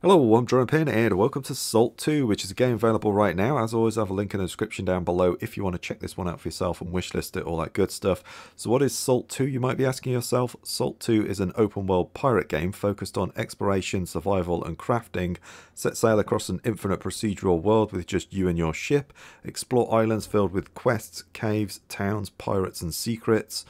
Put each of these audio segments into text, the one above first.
Hello, I'm Pin, and welcome to Salt 2, which is a game available right now. As always, I have a link in the description down below if you want to check this one out for yourself and wishlist it, all that good stuff. So what is Salt 2, you might be asking yourself? Salt 2 is an open world pirate game focused on exploration, survival and crafting. Set sail across an infinite procedural world with just you and your ship. Explore islands filled with quests, caves, towns, pirates and secrets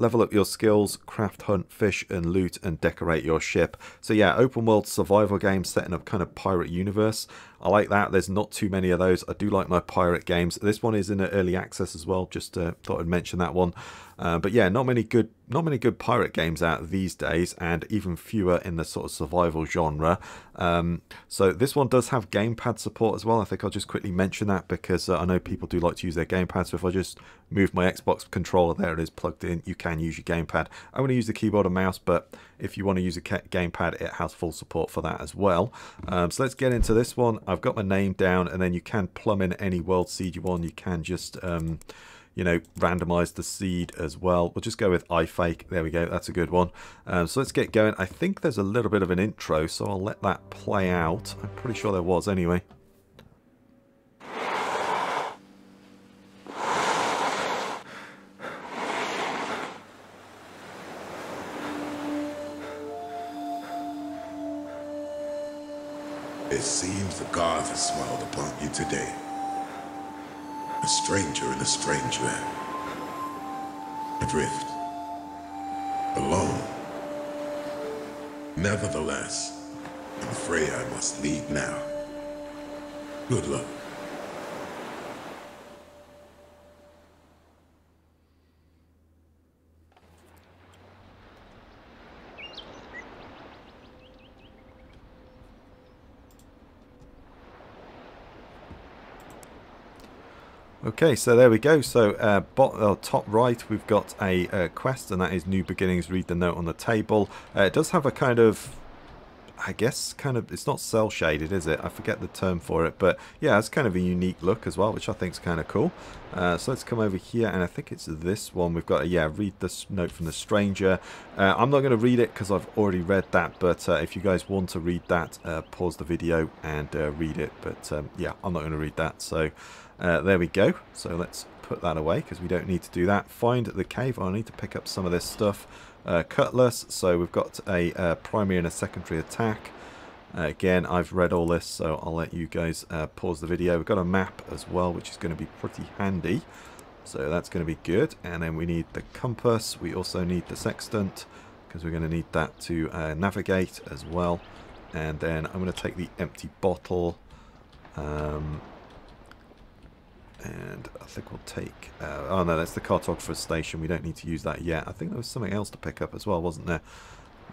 level up your skills, craft, hunt, fish and loot and decorate your ship. So yeah, open world survival game set in a kind of pirate universe. I like that. There's not too many of those. I do like my pirate games. This one is in early access as well. Just uh, thought I'd mention that one. Uh, but yeah, not many good, not many good pirate games out these days, and even fewer in the sort of survival genre. Um, so this one does have gamepad support as well. I think I'll just quickly mention that because uh, I know people do like to use their gamepad. So if I just move my Xbox controller, there it is plugged in. You can use your gamepad. I'm going to use the keyboard and mouse, but if you want to use a gamepad, it has full support for that as well. Um, so let's get into this one. I've got my name down, and then you can plumb in any world seed you want. You can just um, you know, randomize the seed as well. We'll just go with iFake. There we go. That's a good one. Um, so let's get going. I think there's a little bit of an intro, so I'll let that play out. I'm pretty sure there was anyway. It seems the gods have smiled upon you today. A stranger in a strange land. Adrift. Alone. Nevertheless, I'm afraid I must leave now. Good luck. Okay, so there we go. So uh, bot, uh, top right, we've got a quest, and that is New Beginnings. Read the note on the table. Uh, it does have a kind of, I guess, kind of, it's not cel shaded, is it? I forget the term for it, but yeah, it's kind of a unique look as well, which I think is kind of cool. Uh, so let's come over here, and I think it's this one. We've got, a, yeah, read this note from the stranger. Uh, I'm not going to read it because I've already read that, but if you guys want to read that, pause the video and read it. But um, yeah, I'm not going to read that. So. Uh, there we go. So let's put that away because we don't need to do that. Find the cave. I need to pick up some of this stuff. Uh, cutlass. So we've got a uh, primary and a secondary attack. Again, I've read all this, so I'll let you guys uh, pause the video. We've got a map as well, which is going to be pretty handy. So that's going to be good. And then we need the compass. We also need the sextant because we're going to need that to uh, navigate as well. And then I'm going to take the empty bottle. Um, and I think we'll take... Uh, oh no, that's the cartographer's station. We don't need to use that yet. I think there was something else to pick up as well, wasn't there?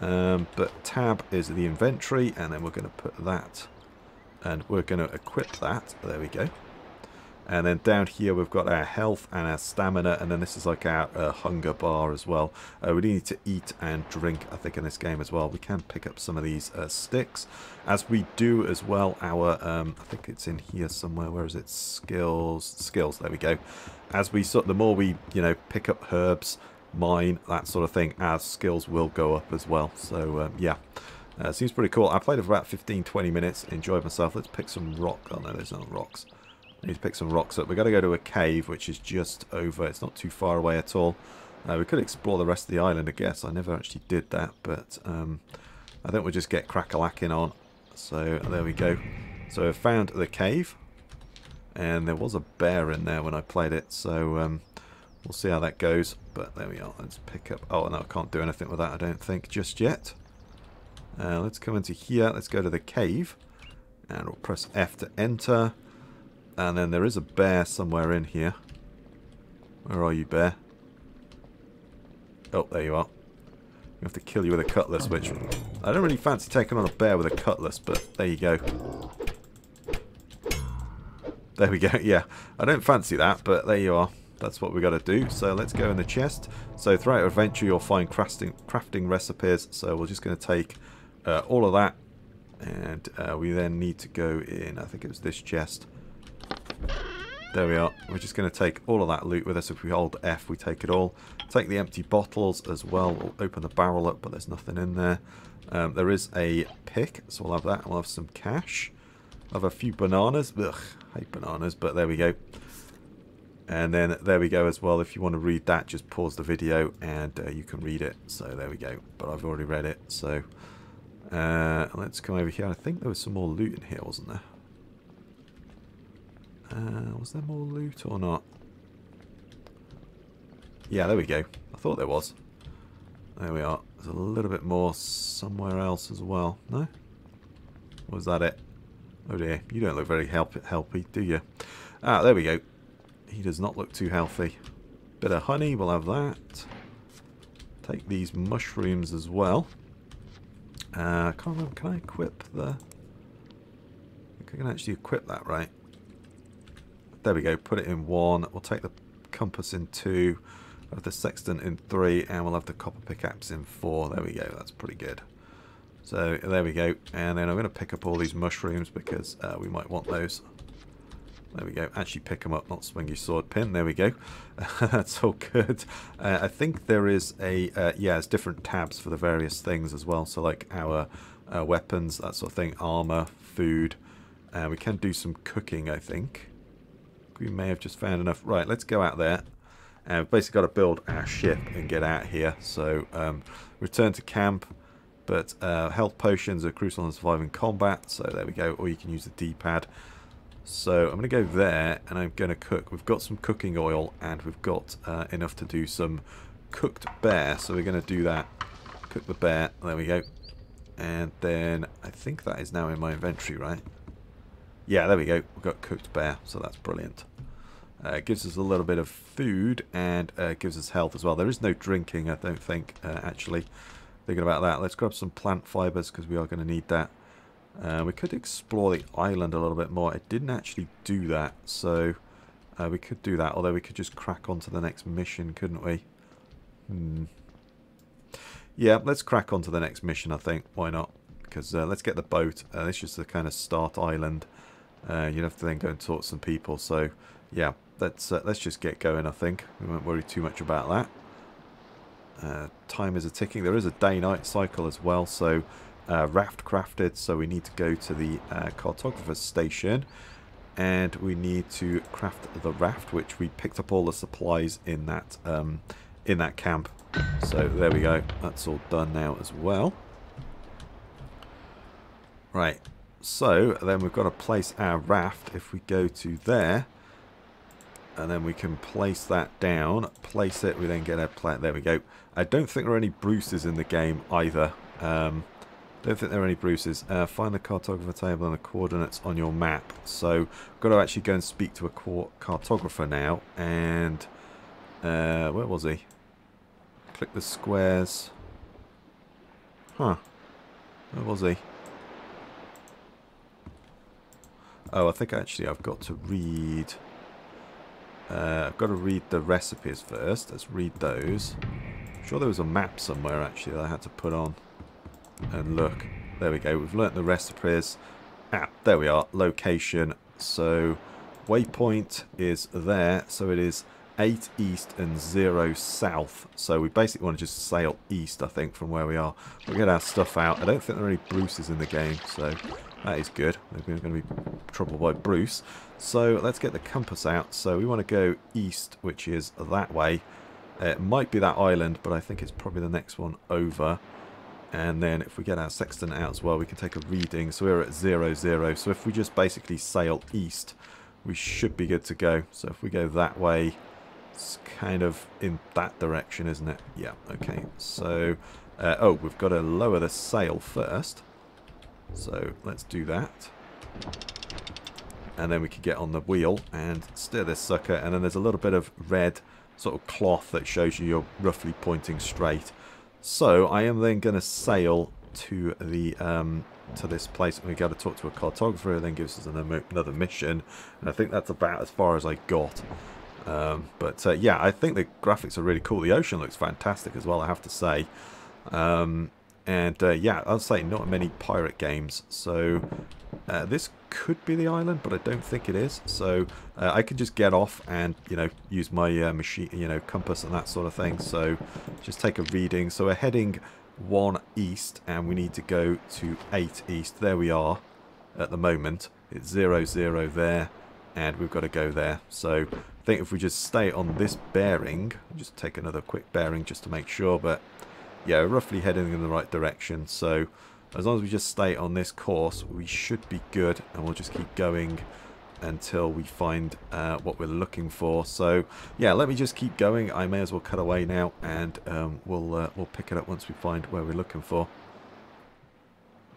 Um, but tab is the inventory, and then we're going to put that... And we're going to equip that. There we go. And then down here we've got our health and our stamina, and then this is like our uh, hunger bar as well. Uh, we need to eat and drink, I think, in this game as well. We can pick up some of these uh, sticks. As we do as well, our, um, I think it's in here somewhere, where is it? Skills, skills, there we go. As we, sort, the more we, you know, pick up herbs, mine, that sort of thing, our skills will go up as well. So, um, yeah. Uh, seems pretty cool. I played it for about 15-20 minutes, enjoyed myself. Let's pick some rock. Oh no, there's no rocks. Need to pick some rocks up. We've got to go to a cave, which is just over. It's not too far away at all. Uh, we could explore the rest of the island, I guess. I never actually did that, but um, I think we'll just get crack-a-lacking on. So there we go. So I found the cave, and there was a bear in there when I played it, so um, we'll see how that goes. But there we are. Let's pick up... Oh, no, I can't do anything with that, I don't think, just yet. Uh, let's come into here. Let's go to the cave, and we'll press F to enter. And then there is a bear somewhere in here. Where are you, bear? Oh, there you are. We have to kill you with a cutlass, which I don't really fancy taking on a bear with a cutlass, but there you go. There we go, yeah. I don't fancy that, but there you are. That's what we got to do. So let's go in the chest. So throughout your adventure, you'll find crafting, crafting recipes. So we're just going to take uh, all of that. And uh, we then need to go in, I think it was this chest. There we are. We're just going to take all of that loot with us. If we hold F, we take it all. Take the empty bottles as well. We'll open the barrel up, but there's nothing in there. Um, there is a pick, so we'll have that. We'll have some cash. We'll have a few bananas. Ugh, hate bananas, but there we go. And then there we go as well. If you want to read that, just pause the video and uh, you can read it. So there we go. But I've already read it. So uh, let's come over here. I think there was some more loot in here, wasn't there? Uh, was there more loot or not? Yeah, there we go. I thought there was. There we are. There's a little bit more somewhere else as well. No? Was that it? Oh dear, you don't look very help helpy, do you? Ah, there we go. He does not look too healthy. Bit of honey, we'll have that. Take these mushrooms as well. Uh, can't remember, can I equip the... I think I can actually equip that, right? There we go, put it in one. We'll take the compass in two, have the sextant in three, and we'll have the copper pickaxe in four. There we go, that's pretty good. So there we go, and then I'm going to pick up all these mushrooms because uh, we might want those. There we go. Actually pick them up, not swing your sword pin. There we go. That's all good. Uh, I think there is a, uh, yeah, it's different tabs for the various things as well. So like our uh, weapons, that sort of thing, armor, food. We can do some cooking, I think. We may have just found enough. Right, let's go out there. And we've basically got to build our ship and get out here. So um, return to camp. But uh, health potions are crucial in surviving combat. So there we go. Or you can use the D-pad. So I'm going to go there and I'm going to cook. We've got some cooking oil and we've got uh, enough to do some cooked bear. So we're going to do that. Cook the bear. There we go. And then I think that is now in my inventory, right? Yeah, there we go. We've got cooked bear. So that's brilliant. Uh, it gives us a little bit of food and uh, gives us health as well. There is no drinking, I don't think, uh, actually. Thinking about that, let's grab some plant fibers because we are going to need that. Uh, we could explore the island a little bit more. I didn't actually do that, so uh, we could do that. Although we could just crack on to the next mission, couldn't we? Hmm. Yeah, let's crack on to the next mission, I think. Why not? Because uh, let's get the boat. This is the kind of start island. Uh, you'd have to then go and talk to some people. So, yeah, let's, uh, let's just get going, I think. We won't worry too much about that. Uh, time is a ticking. There is a day-night cycle as well, so uh, raft crafted, so we need to go to the uh, cartographer's station and we need to craft the raft, which we picked up all the supplies in that um, in that camp. So there we go. That's all done now as well. Right. So then we've got to place our raft. If we go to there, and then we can place that down. Place it. We then get our plant. There we go. I don't think there are any Bruces in the game either. Um, don't think there are any Bruces. Uh, find the cartographer table and the coordinates on your map. So, got to actually go and speak to a cartographer now. And, uh, where was he? Click the squares. Huh. Where was he? Oh, I think actually I've got to read... Uh, I've got to read the recipes first. Let's read those. I'm sure there was a map somewhere actually that I had to put on and look. There we go. We've learnt the recipes. Ah, there we are. Location. So waypoint is there. So it is 8 east and 0 south. So we basically want to just sail east, I think, from where we are. We'll get our stuff out. I don't think there are any Bruces in the game, so that is good. We're going to be troubled by Bruce. So let's get the compass out. So we want to go east, which is that way. It might be that island, but I think it's probably the next one over. And then if we get our sextant out as well, we can take a reading. So we're at 0, 0. So if we just basically sail east, we should be good to go. So if we go that way, it's kind of in that direction, isn't it? Yeah, okay. So, uh, oh, we've got to lower the sail first. So let's do that. And then we can get on the wheel and steer this sucker. And then there's a little bit of red sort of cloth that shows you you're roughly pointing straight. So I am then going to sail to the um, to this place. We got to talk to a cartographer, who then gives us another mission. And I think that's about as far as I got. Um, but uh, yeah, I think the graphics are really cool. The ocean looks fantastic as well, I have to say. Um, And uh, yeah, I'll say not many pirate games. So uh, this could be the island, but I don't think it is. So uh, I can just get off and you know use my uh, machine, you know, compass and that sort of thing. So just take a reading. So we're heading one east, and we need to go to eight east. There we are. At the moment, it's zero zero there, and we've got to go there. So think if we just stay on this bearing, just take another quick bearing just to make sure, but yeah, roughly heading in the right direction. So as long as we just stay on this course, we should be good, and we'll just keep going until we find uh, what we're looking for. So yeah, let me just keep going. I may as well cut away now, and um, we'll uh, we'll pick it up once we find where we're looking for.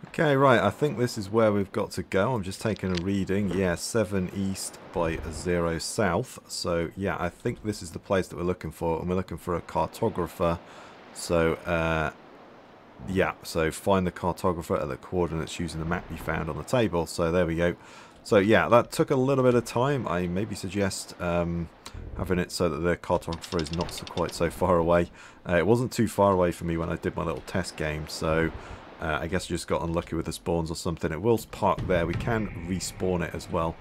Okay, right, I think this is where we've got to go. I'm just taking a reading. Yeah, 7 east by 0 south. So, yeah, I think this is the place that we're looking for. And we're looking for a cartographer so, uh, yeah, so find the cartographer at the coordinates using the map you found on the table. So there we go. So yeah, that took a little bit of time. I maybe suggest um, having it so that the cartographer is not so quite so far away. Uh, it wasn't too far away for me when I did my little test game, so uh, I guess I just got unlucky with the spawns or something. It will park there. We can respawn it as well.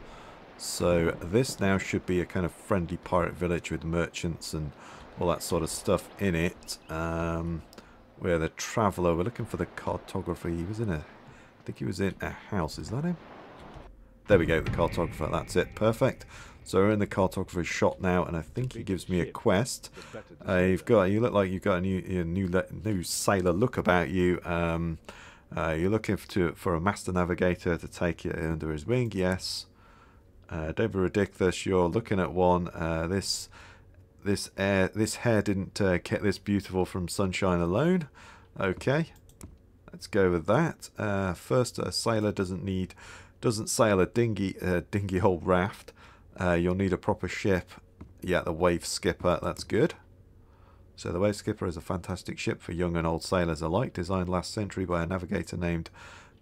So this now should be a kind of friendly pirate village with merchants and all that sort of stuff in it. Um, we're the traveller. We're looking for the cartographer. He was in a... I think he was in a house. Is that him? There we go, the cartographer. That's it. Perfect. So we're in the cartographer's shop now, and I think he gives me a quest. Uh, you've got, you look like you've got a new, a new, new sailor look about you. Um, uh, you're looking for, to, for a master navigator to take you under his wing. Yes. Uh, David Ridiculous, you're looking at one. Uh, this this air, this hair didn't uh, get this beautiful from sunshine alone. Okay, let's go with that. Uh, first, a sailor doesn't need, doesn't sail a dinghy, uh, dinghy old raft. Uh, you'll need a proper ship. Yeah, the Wave Skipper. That's good. So the Wave Skipper is a fantastic ship for young and old sailors alike, designed last century by a navigator named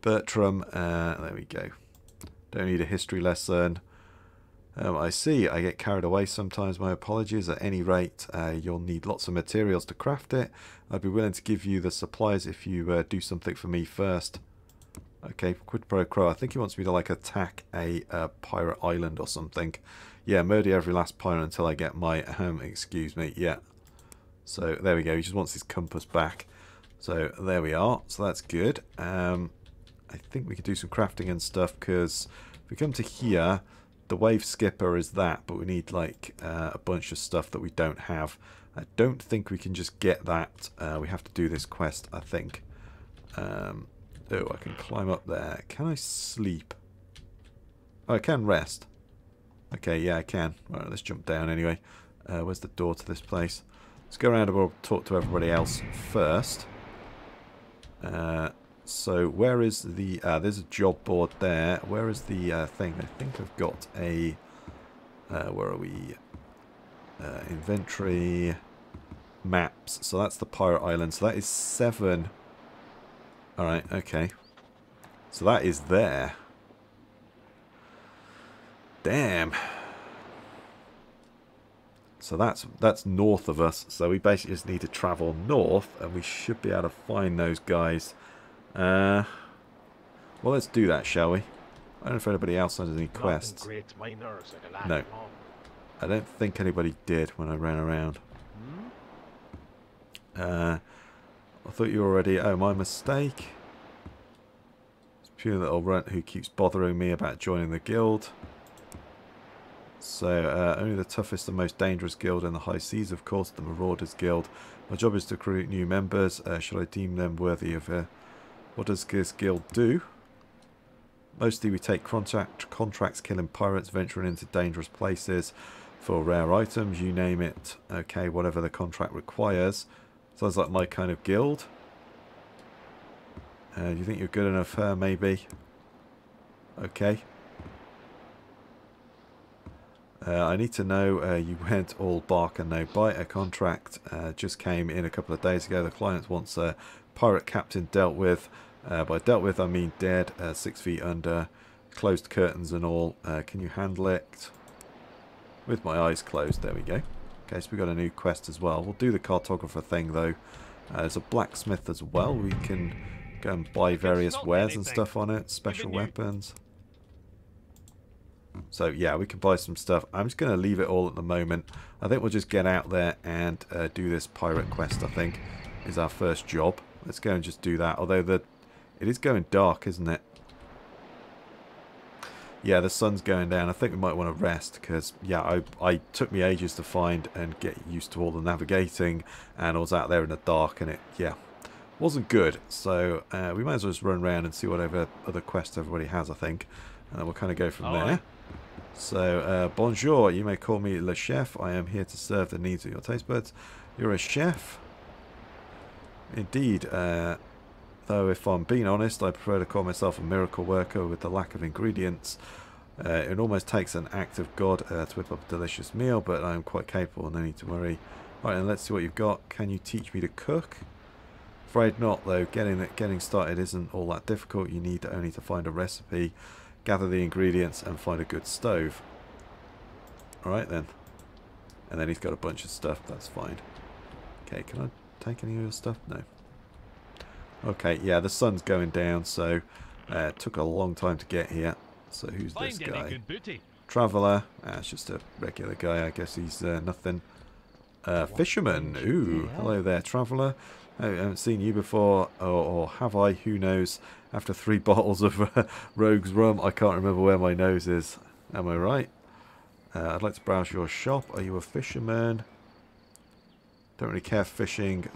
Bertram. Uh, there we go. Don't need a history lesson. Um, I see, I get carried away sometimes, my apologies. At any rate, uh, you'll need lots of materials to craft it. I'd be willing to give you the supplies if you uh, do something for me first. Okay, quid pro quo. I think he wants me to like attack a uh, pirate island or something. Yeah, murder every last pirate until I get my, um, excuse me, yeah. So there we go, he just wants his compass back. So there we are, so that's good. Um, I think we could do some crafting and stuff because if we come to here, the wave skipper is that, but we need like uh, a bunch of stuff that we don't have. I don't think we can just get that. Uh, we have to do this quest, I think. Um, oh, I can climb up there. Can I sleep? Oh, I can rest. Okay, yeah, I can. Right, let's jump down anyway. Uh, where's the door to this place? Let's go around and we'll talk to everybody else first. Uh, so where is the... Uh, there's a job board there. Where is the uh, thing? I think I've got a... Uh, where are we? Uh, inventory maps. So that's the pirate island. So that is seven. Alright, okay. So that is there. Damn. So that's that's north of us. So we basically just need to travel north and we should be able to find those guys. Uh, well, let's do that, shall we? I don't know if anybody else has any quests. No. I don't think anybody did when I ran around. Hmm? Uh, I thought you were already... Oh, my mistake. It's pure little runt who keeps bothering me about joining the guild. So, uh, only the toughest and most dangerous guild in the high seas, of course, the Marauders Guild. My job is to recruit new members. Uh, should I deem them worthy of uh, what does this guild do? Mostly we take contract, contracts killing pirates, venturing into dangerous places for rare items, you name it. Okay, whatever the contract requires. Sounds like my kind of guild. Uh, you think you're good enough for maybe? Okay. Uh, I need to know uh, you went all bark and no bite. A contract uh, just came in a couple of days ago. The client wants a pirate captain dealt with. Uh, by dealt with, I mean dead, uh, six feet under, closed curtains and all. Uh, can you handle it? With my eyes closed, there we go. Okay, so we got a new quest as well. We'll do the cartographer thing though, Uh, there's a blacksmith as well. We can go and buy various wares and stuff on it. Special weapons. So yeah, we can buy some stuff. I'm just going to leave it all at the moment. I think we'll just get out there and uh, do this pirate quest, I think, is our first job. Let's go and just do that. Although the it is going dark, isn't it? Yeah, the sun's going down. I think we might want to rest because, yeah, I, I took me ages to find and get used to all the navigating and I was out there in the dark and it, yeah, wasn't good. So uh, we might as well just run around and see whatever other quests everybody has, I think. And we'll kind of go from all there. Right. So, uh, bonjour, you may call me Le Chef. I am here to serve the needs of your taste buds. You're a chef? Indeed. Uh, though, if I'm being honest, I prefer to call myself a miracle worker with the lack of ingredients. Uh, it almost takes an act of God uh, to whip up a delicious meal, but I'm quite capable, and no need to worry. Right, and let's see what you've got. Can you teach me to cook? Afraid not, though. Getting getting started isn't all that difficult. You need only to find a recipe gather the ingredients and find a good stove. Alright then. And then he's got a bunch of stuff, that's fine. Okay, can I take any of your stuff? No. Okay, yeah, the sun's going down, so uh, took a long time to get here. So who's Find this guy? Traveller. Ah, it's just a regular guy, I guess he's uh, nothing. Uh, fisherman. Ooh, hello there, Traveller. I haven't seen you before, or, or have I? Who knows? After three bottles of uh, Rogue's Rum, I can't remember where my nose is. Am I right? Uh, I'd like to browse your shop. Are you a fisherman? Don't really care fishing.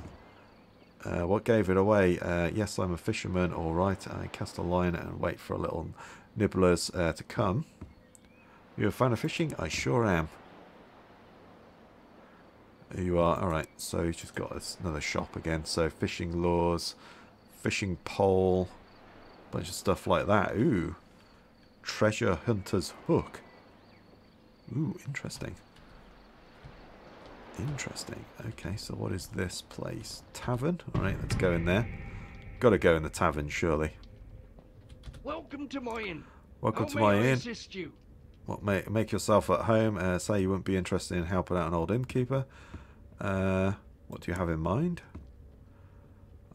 Uh, what gave it away? Uh, yes, I'm a fisherman. All right. I cast a line and wait for a little nibblers uh, to come. You a fan of fishing? I sure am. You are. Alright, so he's just got another shop again. So fishing lures, fishing pole, bunch of stuff like that. Ooh. Treasure hunter's hook. Ooh, interesting. Interesting. Okay, so what is this place? Tavern? Alright, let's go in there. Gotta go in the tavern, surely. Welcome to my inn. Welcome How to my I inn. Assist you? What, make, make yourself at home. Uh, say you wouldn't be interested in helping out an old innkeeper. Uh, what do you have in mind?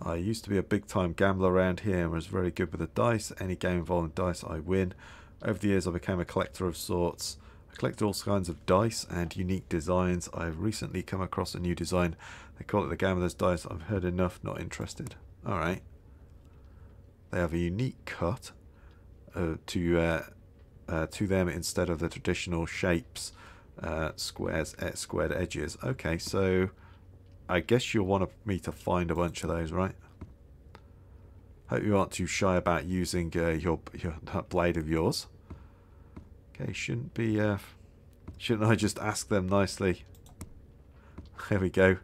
I used to be a big time gambler around here and was very good with the dice. Any game involving dice I win. Over the years I became a collector of sorts. I collect all kinds of dice and unique designs. I've recently come across a new design. They call it the Gambler's Dice. I've heard enough, not interested. Alright. They have a unique cut uh, to uh, uh, to them instead of the traditional shapes uh, squares, squared edges. Okay, so I guess you'll want me to find a bunch of those, right? Hope you aren't too shy about using uh, your your blade of yours. Okay, shouldn't be. Uh, shouldn't I just ask them nicely? There we go.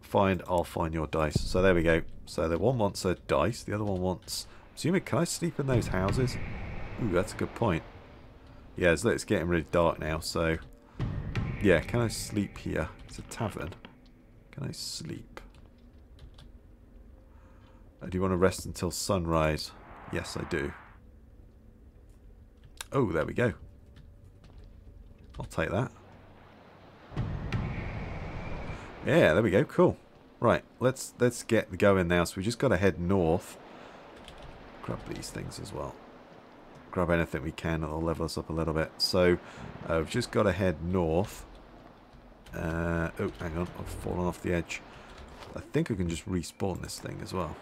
Find. I'll find your dice. So there we go. So the one wants a dice. The other one wants. Assuming, can I sleep in those houses? Ooh, that's a good point. Yeah, it's, it's getting really dark now, so... Yeah, can I sleep here? It's a tavern. Can I sleep? Uh, do you want to rest until sunrise? Yes, I do. Oh, there we go. I'll take that. Yeah, there we go. Cool. Right, let's let's get going now. So we just got to head north. Grab these things as well grab anything we can It'll level us up a little bit. So uh, we've just got to head north. Uh, oh, hang on, I've fallen off the edge. I think I can just respawn this thing as well.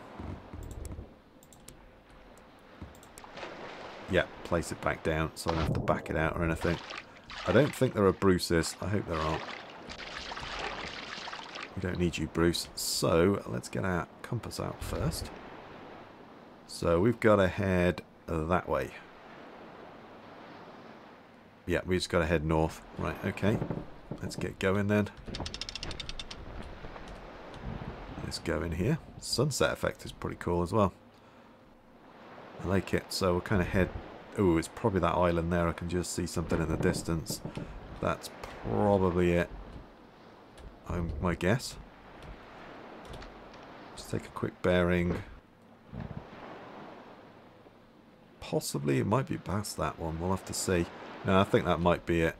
Yeah, place it back down so I don't have to back it out or anything. I don't think there are Bruces. I hope there aren't. We don't need you, Bruce. So, let's get our compass out first. So, we've got to head that way. Yeah, we just got to head north. Right, okay. Let's get going then. Let's go in here. Sunset effect is pretty cool as well. I like it. So we'll kind of head... Oh, it's probably that island there. I can just see something in the distance. That's probably it. I'm my guess. Just take a quick bearing. Possibly it might be past that one. We'll have to see. No, I think that might be it.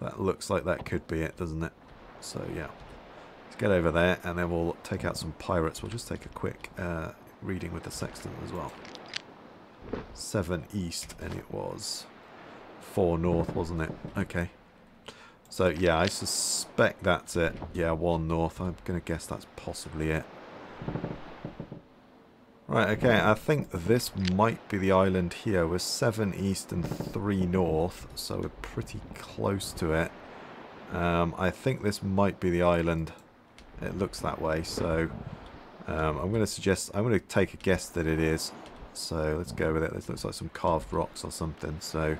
That looks like that could be it, doesn't it? So, yeah. Let's get over there and then we'll take out some pirates. We'll just take a quick uh, reading with the sextant as well. 7 east and it was 4 north, wasn't it? Okay. So yeah, I suspect that's it. Yeah, 1 north. I'm going to guess that's possibly it. Right, okay, I think this might be the island here. We're 7 east and 3 north, so we're pretty close to it. Um, I think this might be the island. It looks that way, so um, I'm going to suggest, I'm going to take a guess that it is. So let's go with it. This looks like some carved rocks or something, so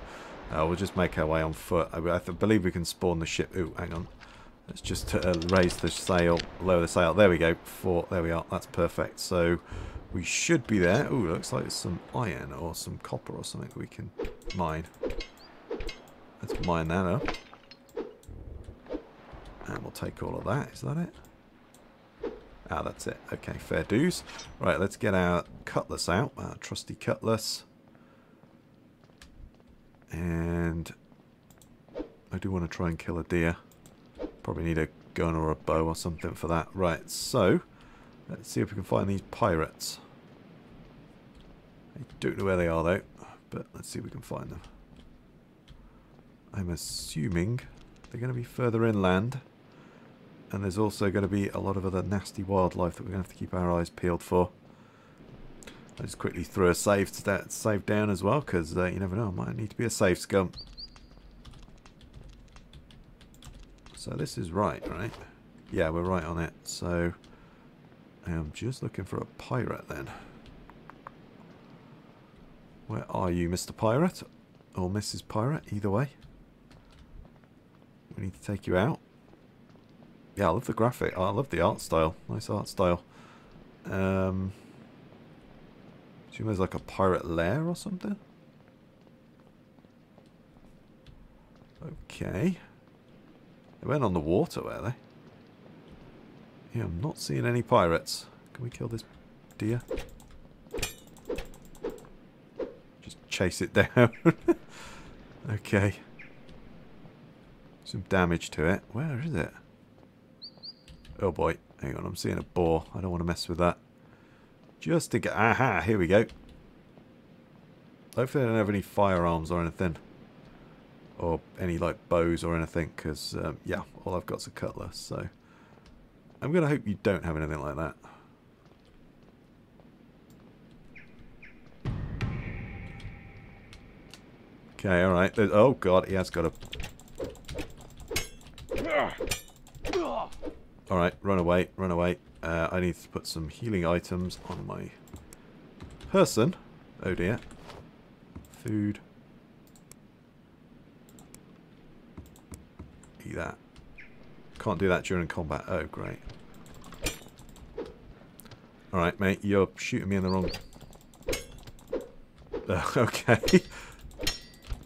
uh, we'll just make our way on foot. I, I believe we can spawn the ship. Ooh, hang on. Let's just uh, raise the sail, lower the sail. There we go. Four. There we are. That's perfect. So we should be there. Ooh, looks like some iron or some copper or something we can mine. Let's mine that up. And we'll take all of that. Is that it? Ah, that's it. Okay, fair dues. Right, let's get our cutlass out. Our trusty cutlass. And I do want to try and kill a deer. Probably need a gun or a bow or something for that. Right, so let's see if we can find these pirates. I don't know where they are though, but let's see if we can find them. I'm assuming they're going to be further inland. And there's also going to be a lot of other nasty wildlife that we're going to have to keep our eyes peeled for. I just quickly threw a save, save down as well, because uh, you never know, I might need to be a safe scum. So this is right, right? Yeah, we're right on it. So I am just looking for a pirate then. Where are you, Mr. Pirate? Or Mrs. Pirate, either way. We need to take you out. Yeah, I love the graphic. I love the art style. Nice art style. Um, assume there's like a pirate lair or something? Okay. They went on the water, were they? Yeah, I'm not seeing any pirates. Can we kill this deer? Just chase it down. okay. Some damage to it. Where is it? Oh boy. Hang on, I'm seeing a boar. I don't want to mess with that. Just to get... Aha! Here we go. Hopefully I don't have any firearms or anything or any like bows or anything because um, yeah all I've got is a cutlass so I'm gonna hope you don't have anything like that okay alright oh god he has got a alright run away run away uh, I need to put some healing items on my person oh dear food Eat that. Can't do that during combat. Oh, great. Alright, mate. You're shooting me in the wrong... Uh, okay.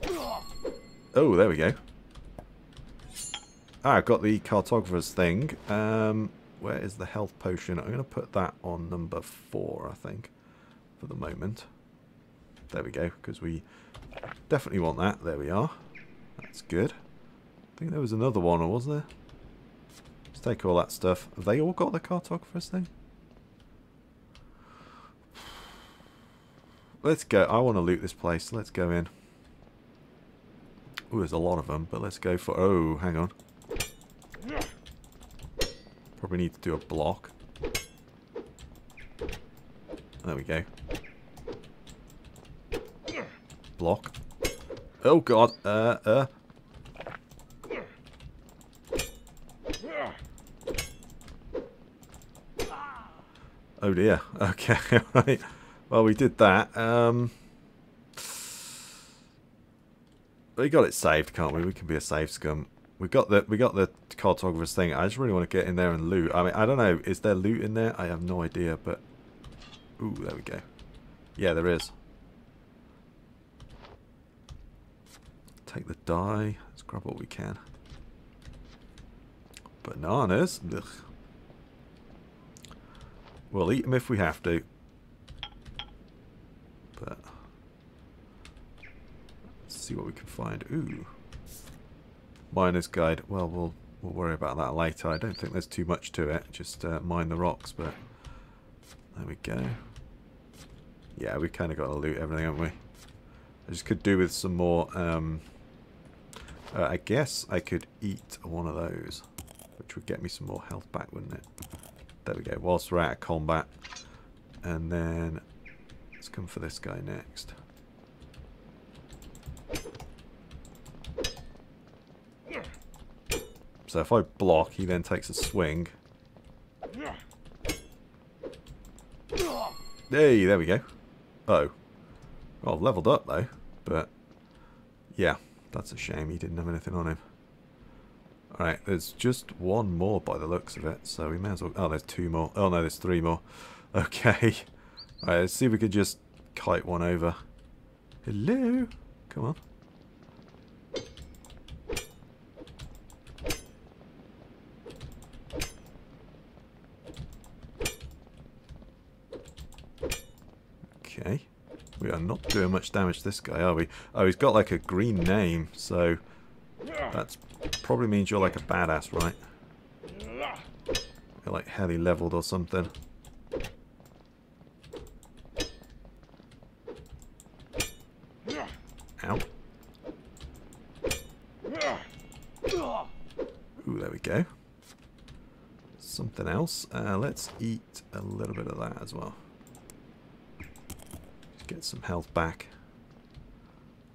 oh, there we go. Ah, I've got the cartographer's thing. Um, where is the health potion? I'm going to put that on number four, I think, for the moment. There we go, because we definitely want that. There we are. That's good. I think there was another one, or was there? Let's take all that stuff. Have they all got the cartographer's thing? Let's go. I want to loot this place. Let's go in. Oh, there's a lot of them, but let's go for... Oh, hang on. Probably need to do a block. There we go. Block. Oh, God. Uh, uh. Oh dear. Okay, right. Well, we did that. Um, we got it saved, can't we? We can be a safe scum. We got the we got the cartographer's thing. I just really want to get in there and loot. I mean, I don't know. Is there loot in there? I have no idea. But ooh, there we go. Yeah, there is. Take the dye. Let's grab what we can. Bananas. Ugh. We'll eat them if we have to. But let's see what we can find. Ooh. Miner's guide. Well, we'll we'll worry about that later. I don't think there's too much to it. Just uh, mine the rocks, but there we go. Yeah, we kind of got to loot everything, haven't we? I just could do with some more. Um, uh, I guess I could eat one of those, which would get me some more health back, wouldn't it? There we go. Whilst we're out of combat, and then let's come for this guy next. So if I block, he then takes a swing. Hey, there we go. Oh. Well, leveled up though, but yeah, that's a shame he didn't have anything on him. Alright, there's just one more by the looks of it, so we may as well... Oh, there's two more. Oh no, there's three more. Okay. Alright, let's see if we could just kite one over. Hello? Come on. Okay. We are not doing much damage to this guy, are we? Oh, he's got like a green name, so that probably means you're like a badass, right? You're like heli leveled or something. Ow. Ooh, there we go. Something else. Uh, let's eat a little bit of that as well. Get some health back.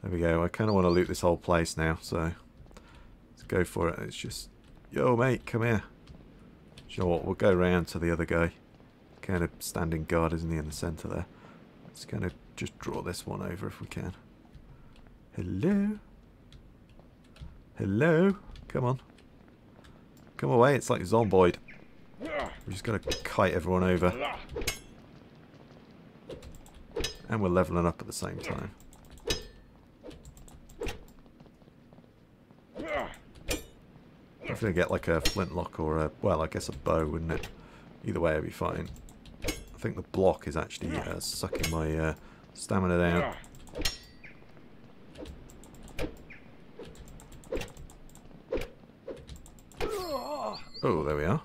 There we go. I kind of want to loot this whole place now, so let's go for it. It's just, yo mate, come here. What? We'll go round to the other guy. Kind of standing guard, isn't he, in the centre there? Let's kind of just draw this one over if we can. Hello? Hello? Come on. Come away, it's like Zomboid. We're just going to kite everyone over. And we're leveling up at the same time. I'm going to get like a flintlock or a, well, I guess a bow, wouldn't it? Either way, it'll be fine. I think the block is actually uh, sucking my uh, stamina down. Oh, there we are.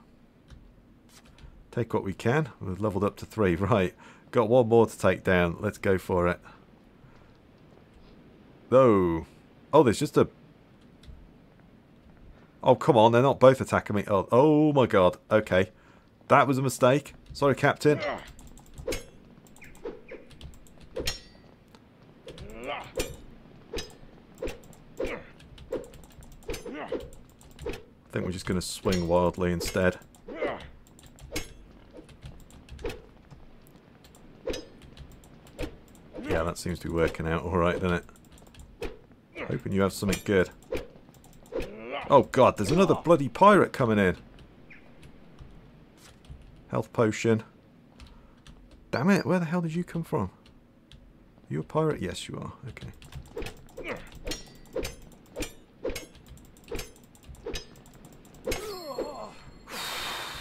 Take what we can. We've leveled up to three. Right. Got one more to take down. Let's go for it. Oh. Oh, there's just a... Oh, come on. They're not both attacking me. Oh, oh my god. Okay. That was a mistake. Sorry, Captain. I think we're just going to swing wildly instead. Yeah, that seems to be working out alright, doesn't it? Hoping you have something good. Oh god, there's another bloody pirate coming in. Health potion. Damn it, where the hell did you come from? Are you a pirate? Yes, you are. Okay.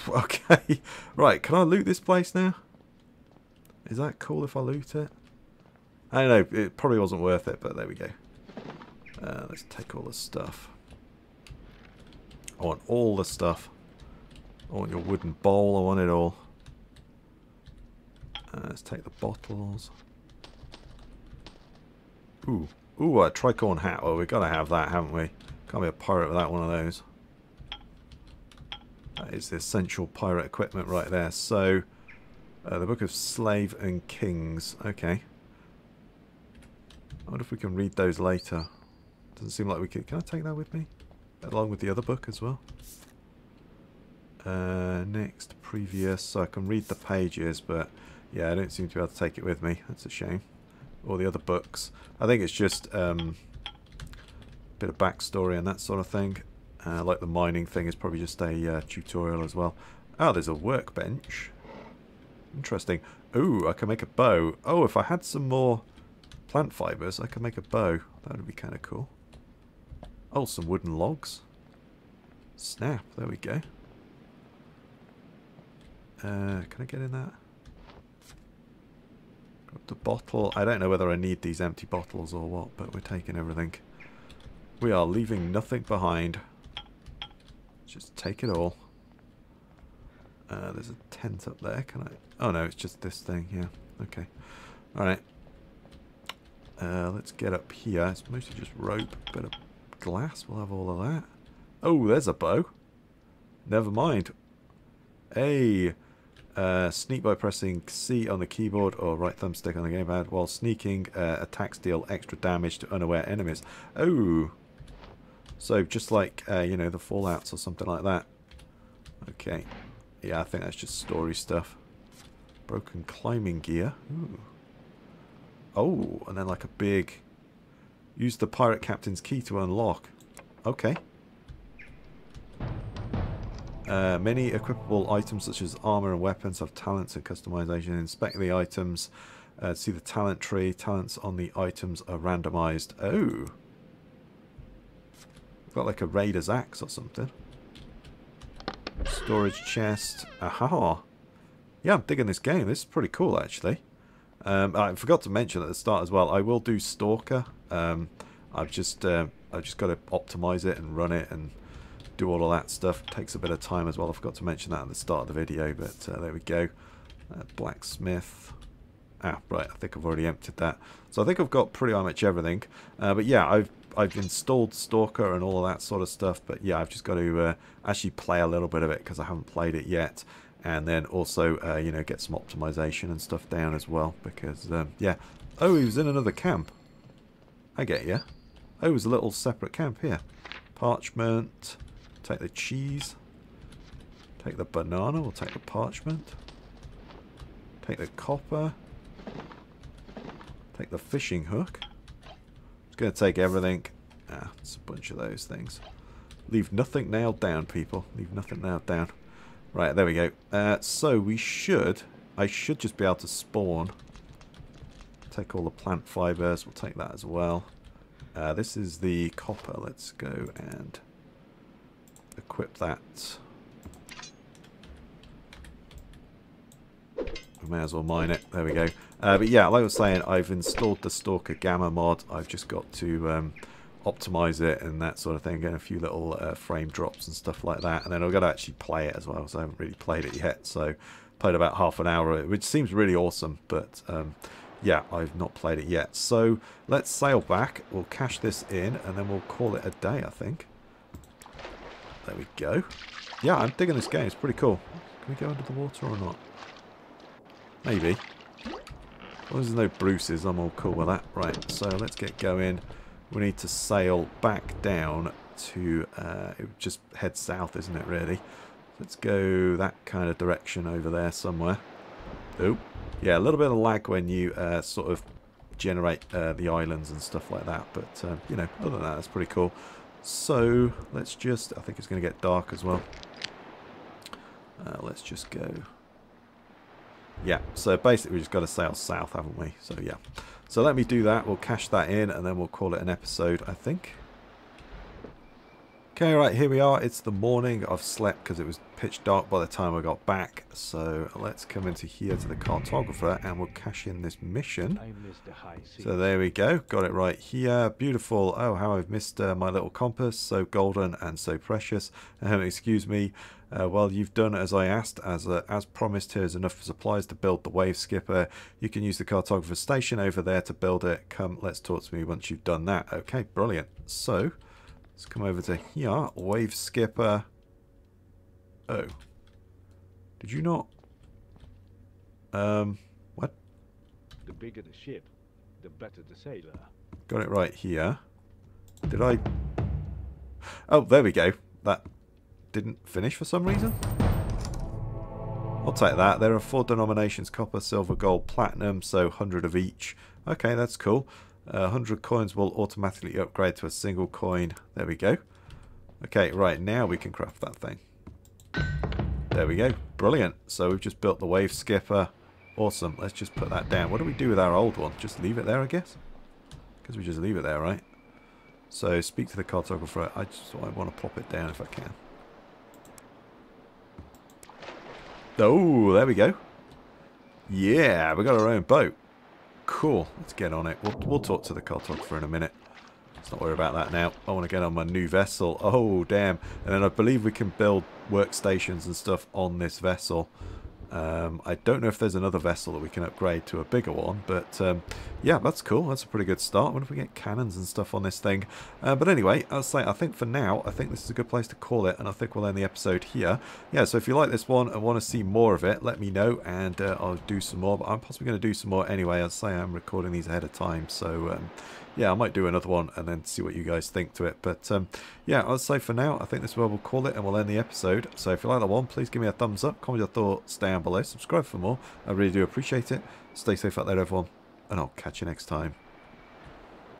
okay. Right, can I loot this place now? Is that cool if I loot it? I don't know, it probably wasn't worth it, but there we go. Uh, let's take all the stuff. I want all the stuff. I want your wooden bowl, I want it all. Uh, let's take the bottles. Ooh, ooh, a tricorn hat. Well, we've got to have that, haven't we? Can't be a pirate without one of those. That is the essential pirate equipment right there. So, uh, the Book of Slave and Kings. Okay. I wonder if we can read those later. Doesn't seem like we could. Can I take that with me? Along with the other book as well? Uh, next, previous. So I can read the pages, but yeah, I don't seem to be able to take it with me. That's a shame. All the other books. I think it's just um, a bit of backstory and that sort of thing. Uh, like the mining thing is probably just a uh, tutorial as well. Oh, there's a workbench. Interesting. Ooh, I can make a bow. Oh, if I had some more plant fibers, I could make a bow. That would be kind of cool. Oh, some wooden logs. Snap, there we go. Uh, can I get in that? The bottle. I don't know whether I need these empty bottles or what, but we're taking everything. We are leaving nothing behind. just take it all. Uh, there's a tent up there. Can I? Oh no, it's just this thing. Yeah. Okay. All right. Uh, let's get up here. It's mostly just rope, bit of glass. We'll have all of that. Oh, there's a bow. Never mind. Hey, uh, sneak by pressing C on the keyboard or right thumbstick on the gamepad while sneaking uh, attacks deal extra damage to unaware enemies. Oh, so just like, uh, you know, the Fallouts or something like that. Okay. Yeah, I think that's just story stuff. Broken climbing gear. Ooh. Oh, and then like a big... Use the pirate captain's key to unlock. Okay. Uh, many equipable items such as armor and weapons have talents and customization. Inspect the items. Uh, see the talent tree. Talents on the items are randomized. Oh. Got like a raider's axe or something. Storage chest. Aha. Yeah, I'm digging this game. This is pretty cool, actually. Um, I forgot to mention at the start as well. I will do Stalker. Um, I've just uh, I've just got to optimize it and run it and do all of that stuff. It takes a bit of time as well. I forgot to mention that at the start of the video, but uh, there we go. Uh, blacksmith. Ah, right. I think I've already emptied that. So I think I've got pretty much everything. Uh, but yeah, I've I've installed Stalker and all of that sort of stuff. But yeah, I've just got to uh, actually play a little bit of it because I haven't played it yet. And then also, uh, you know, get some optimization and stuff down as well. Because, um, yeah. Oh, he was in another camp. I get you. Oh, it was a little separate camp here. Parchment. Take the cheese. Take the banana. We'll take the parchment. Take the copper. Take the fishing hook. It's to take everything. Ah, it's a bunch of those things. Leave nothing nailed down, people. Leave nothing nailed down. Right, there we go. Uh, so we should... I should just be able to spawn. Take all the plant fibers. We'll take that as well. Uh, this is the copper. Let's go and equip that. We may as well mine it. There we go. Uh, but yeah, like I was saying, I've installed the Stalker Gamma mod. I've just got to um, optimize it and that sort of thing. Get a few little uh, frame drops and stuff like that. And then I've got to actually play it as well, so I haven't really played it yet. So played about half an hour, which seems really awesome. But um, yeah, I've not played it yet. So let's sail back. We'll cash this in and then we'll call it a day, I think. There we go. Yeah, I'm digging this game. It's pretty cool. Can we go under the water or not? Maybe. As there's no Bruces, I'm all cool with that. Right, so let's get going. We need to sail back down to... Uh, just head south, isn't it, really? Let's go that kind of direction over there somewhere. Oh, yeah, a little bit of lag when you uh, sort of generate uh, the islands and stuff like that. But, uh, you know, other than that, that's pretty cool. So, let's just... I think it's going to get dark as well. Uh, let's just go... Yeah, so basically we just got to sail south, haven't we? So, yeah. So let me do that. We'll cash that in and then we'll call it an episode, I think. Okay, right, here we are. It's the morning. I've slept because it was pitch dark by the time I got back. So let's come into here to the cartographer and we'll cash in this mission. So there we go. Got it right here. Beautiful. Oh, how I've missed uh, my little compass. So golden and so precious. Um, excuse me. Uh, well, you've done as I asked. As uh, as promised, here's enough supplies to build the wave skipper. You can use the cartographer station over there to build it. Come, let's talk to me once you've done that. Okay, brilliant. So... Let's come over to here. Wave skipper. Oh. Did you not? Um, what? The bigger the ship, the better the sailor. Got it right here. Did I? Oh, there we go. That didn't finish for some reason. I'll take that. There are four denominations, copper, silver, gold, platinum, so 100 of each. Okay, that's cool. Uh, 100 coins will automatically upgrade to a single coin. There we go. Okay, right, now we can craft that thing. There we go. Brilliant. So we've just built the wave skipper. Awesome. Let's just put that down. What do we do with our old one? Just leave it there, I guess? Because we just leave it there, right? So speak to the cartographer. I just I want to plop it down if I can. Oh, there we go. Yeah, we got our own boat. Cool. Let's get on it. We'll, we'll talk to the cartographer in a minute. Let's not worry about that now. I want to get on my new vessel. Oh, damn. And then I believe we can build workstations and stuff on this vessel. Um, I don't know if there's another vessel that we can upgrade to a bigger one, but um, yeah, that's cool. That's a pretty good start. What if we get cannons and stuff on this thing? Uh, but anyway, I'll say I think for now, I think this is a good place to call it, and I think we'll end the episode here. Yeah, so if you like this one and want to see more of it, let me know, and uh, I'll do some more. But I'm possibly going to do some more anyway. I'll say I'm recording these ahead of time, so um, yeah, I might do another one and then see what you guys think to it. But um, yeah, I'll say for now, I think this is where we'll call it and we'll end the episode. So if you like that one, please give me a thumbs up, comment your thoughts down below, subscribe for more. I really do appreciate it. Stay safe out there, everyone, and I'll catch you next time.